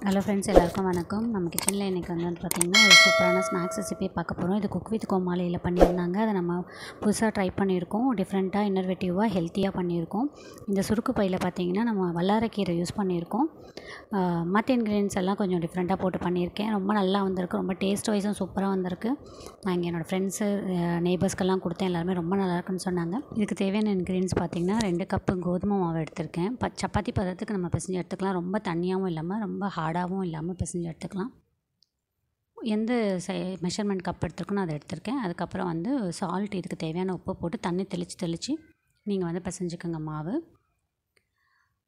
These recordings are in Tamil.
ஹலோ ஃப்ரெண்ட்ஸ் எல்லாருக்கும் வணக்கம். நம்ம கிச்சனில் இன்றைக்கி வந்து பார்த்திங்கன்னா ஒரு சூப்பரான ஸ்நாக்ஸ் ரெசிபி பார்க்க போகிறோம் இது குக் வித் கோமாலையில் பண்ணியிருந்தாங்க. அதை நம்ம புதுசாக ட்ரை பண்ணியிருக்கோம். டிஃப்ரெண்ட்டாக இன்னர்வேட்டிவாக ஹெல்த்தியாக பண்ணியிருக்கோம். இந்த சுருக்கு பையில் பார்த்திங்கன்னா நம்ம வல்லாரக்கீரை யூஸ் பண்ணியிருக்கோம். மற்ற இன்க்ரீடியன்ஸ் எல்லாம் கொஞ்சம் டிஃப்ரெண்ட்டாக போட்டு பண்ணியிருக்கேன். ரொம்ப நல்லா வந்திருக்கு. ரொம்ப டேஸ்ட் வைஸும் சூப்பராக வந்திருக்கு. நான் இங்கே என்னோடய ஃப்ரெண்ட்ஸு நெய்பர்ஸ்க்கெல்லாம் கொடுத்தேன். எல்லாருமே ரொம்ப நல்லா இருக்குன்னு சொன்னாங்க. இதுக்கு தேவையான இன்க்ரீடியன்ஸ் பார்த்திங்கன்னா ரெண்டு கப்பு கோதுமை மாவு எடுத்திருக்கேன். ப சப்பாத்தி பதத்துக்கு நம்ம பிசைஞ்சு எடுத்துக்கலாம். ரொம்ப தண்ணியாகவும் இல்லாமல் ரொம்ப ஹார்டாகவும் இல்லாமல் பிசைஞ்சு எடுத்துக்கலாம். எந்த சை மெஷர்மெண்ட் கப் எடுத்துருக்கணும் அதை எடுத்திருக்கேன். அதுக்கப்புறம் வந்து சால்ட் இதுக்கு தேவையான உப்பு போட்டு தண்ணி தெளித்து தெளித்து நீங்கள் வந்து பிசைஞ்சுக்கோங்க மாவு.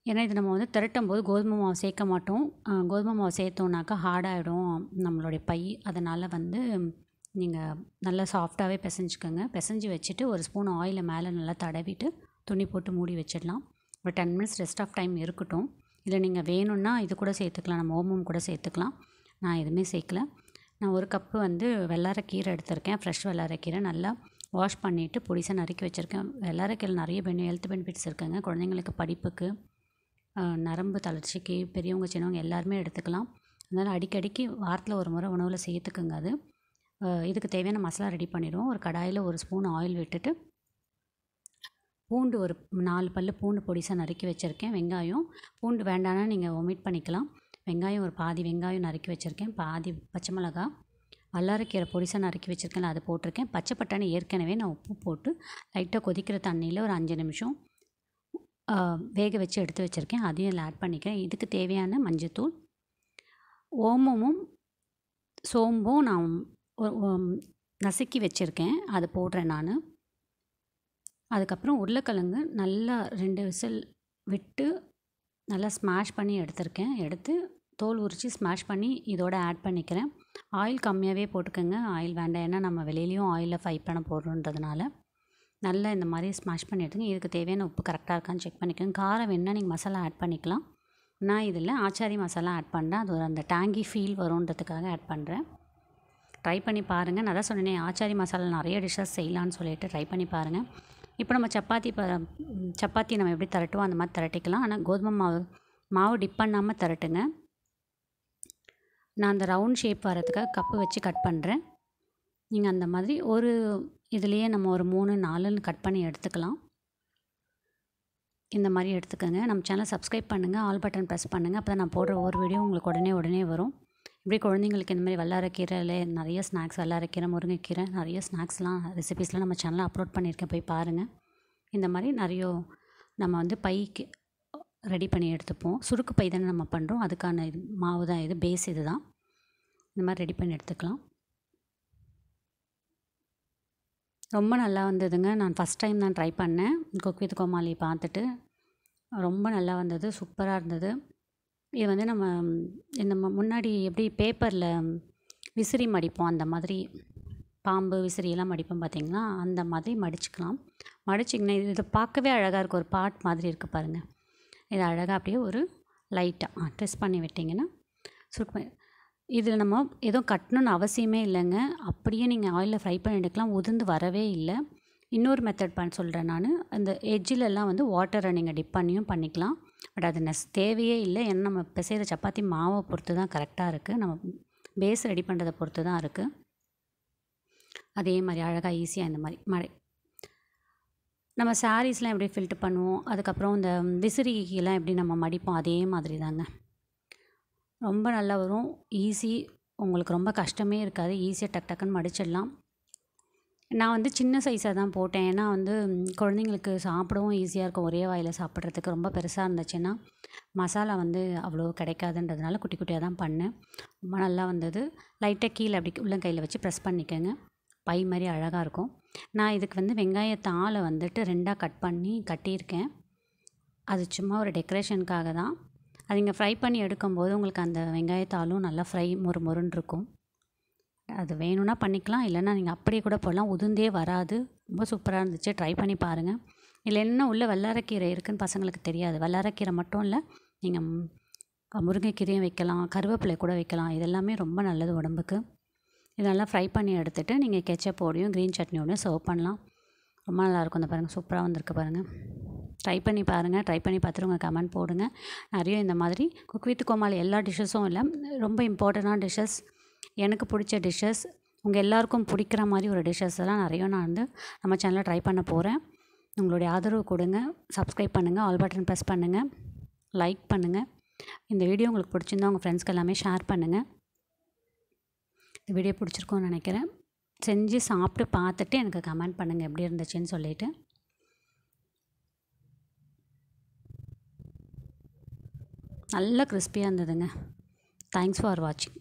ஏன்னா இது நம்ம வந்து திரட்டும் போது கோதுமை மாவு சேர்க்க மாட்டோம். கோதுமை மாவு சேர்த்தோன்னாக்கா ஹார்டாகிடும் நம்மளுடைய பை. அதனால் வந்து நீங்கள் நல்லா சாஃப்டாகவே பிசைஞ்சுக்கோங்க. பிசைஞ்சு வச்சுட்டு ஒரு ஸ்பூன் ஆயிலை மேலே நல்லா தடவிட்டு துணி போட்டு மூடி வச்சிடலாம். ஒரு ten minutes rest of time இருக்கட்டும். இல்லை நீங்கள் வேணும்னா இது கூட சேர்த்துக்கலாம் நம்ம ஓமம் கூட சேர்த்துக்கலாம். நான் எதுவுமே சேர்க்கல. நான் ஒரு கப்பு வந்து வெள்ளாரக்கீரை எடுத்திருக்கேன். ஃப்ரெஷ் வெள்ளாரக்கீரை நல்லா வாஷ் பண்ணிவிட்டு பொடிசாக நறுக்கி வச்சுருக்கேன். வெள்ளாரக்கீரை நிறைய பெனி ஹெல்த் பெனிஃபிட்ஸ் இருக்குங்க. குழந்தைங்களுக்கு படிப்புக்கு நரம்பு தளர்ச்சிக்கு பெரியவங்க சின்னவங்க எல்லாருமே எடுத்துக்கலாம். அதனால் அடிக்கடிக்கு வாரத்தில் ஒரு முறை உணவில் சேர்த்துக்குங்க அது. இதுக்கு தேவையான மசாலா ரெடி பண்ணிடுவோம். ஒரு கடாயில் ஒரு ஸ்பூன் ஆயில் விட்டுட்டு பூண்டு ஒரு நாலு பல் பூண்டு பொடிசாக நறுக்கி வச்சுருக்கேன் வெங்காயம். பூண்டு வேண்டானா நீங்கள் ஒமிட் பண்ணிக்கலாம். வெங்காயம் ஒரு பாதி வெங்காயம் நறுக்கி வச்சுருக்கேன் பாதி பச்சை மிளகா. வல்லாரக்கீரை பொடிசாக நறுக்கி வச்சுருக்கேன் அதை போட்டிருக்கேன். பச்சை பட்டாணி ஏற்கனவே நான் உப்பு போட்டு லைட்டாக கொதிக்கிற தண்ணியில் ஒரு அஞ்சு நிமிஷம் வேக வச்சு எடுத்து வச்சுருக்கேன். அதையும் இதில் ஆட் பண்ணிக்கிறேன். இதுக்கு தேவையான மஞ்சத்தூள் ஓமமும் சோம்பும் நான் நசுக்கி வச்சுருக்கேன். அதை போடுறேன் நான். அதுக்கப்புறம் உருளைக்கிழங்கு நல்லா ரெண்டு விசில் விட்டு நல்லா ஸ்மாஷ் பண்ணி எடுத்திருக்கேன். எடுத்து தோல் உரித்து ஸ்மாஷ் பண்ணி இதோட ஆட் பண்ணிக்கிறேன். ஆயில் கம்மியாகவே போட்டுக்கோங்க. ஆயில் வேண்டாம். ஏன்னா நம்ம வெளியிலையும் ஆயிலில் ஃப்ரை பண்ண போடுறோன்றதுனால. நல்லா இந்த மாதிரி ஸ்மாஷ் பண்ணி எடுத்துங்க. இதுக்கு தேவையான உப்பு கரெக்டாக இருக்கான்னு செக் பண்ணிக்கோங்க. காரம் வேணால் நீங்கள் மசாலா ஆட் பண்ணிக்கலாம். நான் இதில் ஆச்சாரி மசாலா ஆட் பண்ணுறேன் அது ஒரு அந்த டேங்கி ஃபீல் வரும்ன்றதுக்காக ஆட் பண்ணுறேன் ட்ரை பண்ணி பாருங்கள் நான் தான் சொன்னேன் ஆச்சாரி மசாலா நிறைய டிஷ்ஷஸ் செய்யலான்னு சொல்லிட்டு ட்ரை பண்ணி பாருங்கள் இப்போ நம்ம சப்பாத்தி ப சப்பாத்தி நம்ம எப்படி திரட்டுவோம் அந்த மாதிரி திரட்டிக்கலாம். ஆனால் கோதுமை மாவு மாவு டிப் பண்ணாமல் திரட்டுங்க. நான் அந்த ரவுண்ட் ஷேப் வரதுக்காக கப்பு வச்சு கட் பண்ணுறேன் நீங்கள் அந்த மாதிரி ஒரு இதுலேயே நம்ம ஒரு மூணு நாலுன்னு கட் பண்ணி எடுத்துக்கலாம். இந்த மாதிரி எடுத்துக்கோங்க. நம்ம சேனல் சப்ஸ்கிரைப் பண்ணுங்கள் ஆல் பட்டன் ப்ரெஸ் பண்ணுங்கள் அப்போ தான் நான் போடுற ஒரு வீடியோ உங்களுக்கு உடனே உடனே வரும். இப்படி குழந்தைங்களுக்கு இந்த மாதிரி வல்லாரக்கீரையில் நிறைய ஸ்நாக்ஸ் வல்லாரக்கீரை முருங்கைக்கீரை நிறைய ஸ்நாக்ஸ்லாம் ரெசிபீஸ்லாம் நம்ம சேனலில் அப்லோட் பண்ணியிருக்கேன். போய் பாருங்கள் இந்த மாதிரி நிறைய நம்ம வந்து பைக்கு ரெடி பண்ணி எடுத்துப்போம். சுருக்கு பை தானே நம்ம பண்ணுறோம் அதுக்கான இது மாவு தான் இது பேஸ் இது தான் இந்த மாதிரி ரெடி பண்ணி எடுத்துக்கலாம். ரொம்ப நல்லா வந்ததுங்க. நான் ஃபஸ்ட் டைம் தான் ட்ரை பண்ணேன். குக் வித் கோமாளி பார்த்துட்டு. ரொம்ப நல்லா வந்தது. சூப்பராக இருந்தது. இது வந்து நம்ம இந்த முன்னாடி எப்படி பேப்பரில் விசிறி மடிப்போம் அந்த மாதிரி பாம்பு விசிறியெல்லாம் மடிப்போம் பார்த்திங்களா? அந்த மாதிரி மடிச்சுக்கலாம். மடிச்சிங்கன்னா இது இதை பார்க்கவே அழகாக இருக்கும். ஒரு பாட் மாதிரி இருக்குது பாருங்கள் இது அழகாக அப்படியே ஒரு லைட்டாக ட்ரெஸ் பண்ணி விட்டிங்கன்னா சுருக்கு இதில் நம்ம எதுவும் கட்டணும்னு அவசியமே இல்லைங்க. அப்படியே நீங்கள் ஆயிலில் ஃப்ரை பண்ணி எடுக்கலாம். உதிர்ந்து வரவே இல்லை. இன்னொரு மெத்தட் பண்ண சொல்கிறேன் நான். அந்த எஜ்ஜிலெல்லாம் வந்து வாட்டரை நீங்கள் டிப் பண்ணியும் பண்ணிக்கலாம். பட் அது நெஸ் தேவையே இல்லை. ஏன்னா நம்ம பிசைகிற சப்பாத்தி மாவை பொறுத்து தான் கரெக்டாக இருக்குது நம்ம பேஸ் ரெடி பண்ணுறதை பொறுத்து தான் இருக்குது அதே மாதிரி அழகாக ஈஸியாக இந்த மாதிரி மழை. நம்ம சாரீஸ்லாம் எப்படி ஃபில்ட்ரு பண்ணுவோம்? அதுக்கப்புறம் இந்த விசிறிக்கெல்லாம் எப்படி நம்ம மடிப்போம்? அதே மாதிரி தாங்க ரொம்ப நல்லா வரும். ஈஸி உங்களுக்கு ரொம்ப கஷ்டமே இருக்காது. ஈஸியாக டக் டக்குன்னு மடிச்சிடலாம். நான் வந்து சின்ன சைஸாக தான் போட்டேன். ஏன்னா வந்து குழந்தைங்களுக்கு சாப்பிடவும் ஈஸியாக இருக்கும். ஒரே வாயில் சாப்பிட்றதுக்கு ரொம்ப பெருசாக இருந்துச்சுன்னா மசாலா வந்து அவ்வளோ கிடைக்காதுன்றதுனால குட்டி குட்டியாக தான் பண்ணேன். ரொம்ப நல்லா வந்தது. லைட்டாக கீழே அப்படி உள்ளங்கையில் வச்சு ப்ரெஸ் பண்ணிக்கோங்க. பை மாதிரி அழகாக இருக்கும். நான் இதுக்கு வந்து வெங்காயத்தாளை வந்துட்டு ரெண்டாக கட் பண்ணி கட்டியிருக்கேன். அது சும்மா ஒரு டெக்கரேஷனுக்காக தான். அது இங்கே ஃப்ரை பண்ணி எடுக்கும்போது உங்களுக்கு அந்த வெங்காயத்தாலும் நல்லா ஃப்ரை மொறு மொறுன்னு இருக்கும். அது வேணும்னா பண்ணிக்கலாம் இல்லைன்னா நீங்கள் அப்படியே கூட போடலாம். உதிர்ந்தே வராது. ரொம்ப சூப்பராக இருந்துச்சு. ட்ரை பண்ணி பாருங்கள் இல்லை என்ன உள்ள வல்லாரக்கீரை இருக்குதுன்னு பசங்களுக்கு தெரியாது. வல்லாரக்கீரை மட்டும் இல்லை நீங்கள் முருங்கைக்கீரையும் வைக்கலாம் கருவேப்பிலை கூட வைக்கலாம். இதெல்லாமே ரொம்ப நல்லது உடம்புக்கு. இதெல்லாம் ஃப்ரை பண்ணி எடுத்துகிட்டு நீங்கள் கெச்சப்போடையும் க்ரீன் சட்னியோடையும் சர்வ் பண்ணலாம். ரொம்ப நல்லாயிருக்கும். இந்த பாருங்கள் சூப்பராக வந்திருக்கு பாருங்கள் ட்ரை பண்ணி பாருங்கள் ட்ரை பண்ணி பார்த்துட்டு உங்கள் கமெண்ட் போடுங்க. நிறைய இந்த மாதிரி குக் வித் கோமாளி எல்லா டிஷ்ஷஸும் இல்லை. ரொம்ப இம்பார்ட்டண்டான டிஷ்ஷஸ் எனக்கு பிடிச்ச டிஷ்ஷஸ் உங்கள் எல்லாருக்கும் பிடிக்கிற மாதிரி ஒரு டிஷ்ஷஸ் எல்லாம் நிறைய நான் வந்து நம்ம சேனலில் ட்ரை பண்ண போகிறேன் உங்களுடைய ஆதரவு கொடுங்க. சப்ஸ்கிரைப் பண்ணுங்கள் ஆல் பட்டன் ப்ரெஸ் பண்ணுங்கள் லைக் பண்ணுங்கள் இந்த வீடியோ உங்களுக்கு பிடிச்சிருந்தா உங்கள் ஃப்ரெண்ட்ஸ்க்கு எல்லாமே ஷேர் பண்ணுங்கள் இந்த வீடியோ பிடிச்சிருக்கோன்னு நினைக்கிறேன். செஞ்சு சாப்பிட்டு பார்த்துட்டு எனக்கு கமெண்ட் பண்ணுங்கள் எப்படி இருந்துச்சுன்னு சொல்லிவிட்டு நல்ல கிறிஸ்பியாக இருந்ததுங்க. தேங்க்ஸ் ஃபார் வாட்சிங்